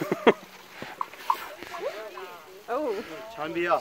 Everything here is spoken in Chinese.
哦。墙壁啊。